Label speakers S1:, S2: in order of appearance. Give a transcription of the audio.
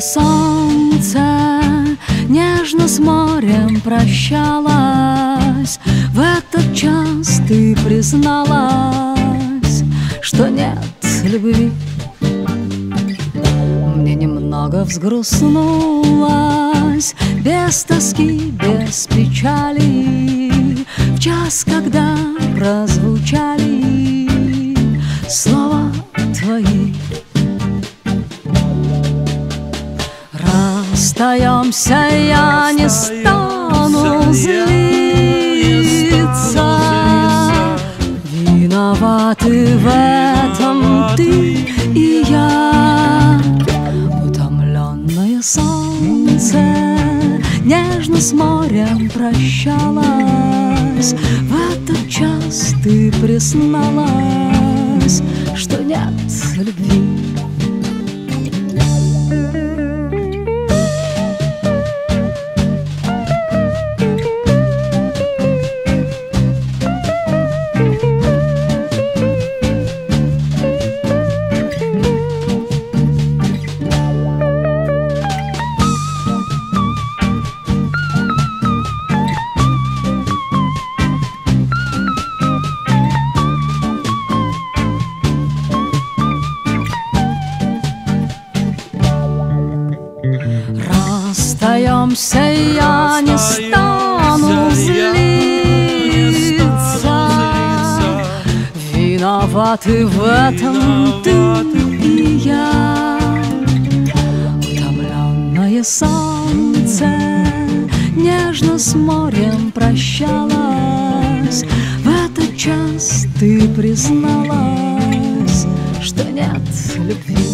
S1: Солнце нежно с морем прощалась В этот час ты призналась, что нет любви. Мне немного взгрустнулась Без тоски, без печали. В час, когда прозвучали Слова Расстаемся, я не стану злиться. Виноваты в этом ты и я. Утомленное солнце Нежно с морем прощалась В этот час ты призналась Что нет любви Остаемся, я не стану злиться Виноваты в этом ты и я Утомленное солнце Нежно с морем прощалось В этот час ты призналась Что нет любви